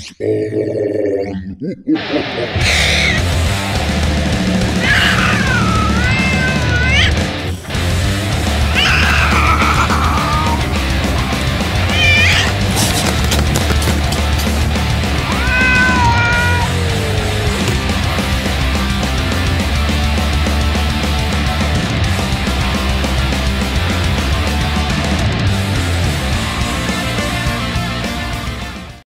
Spawn.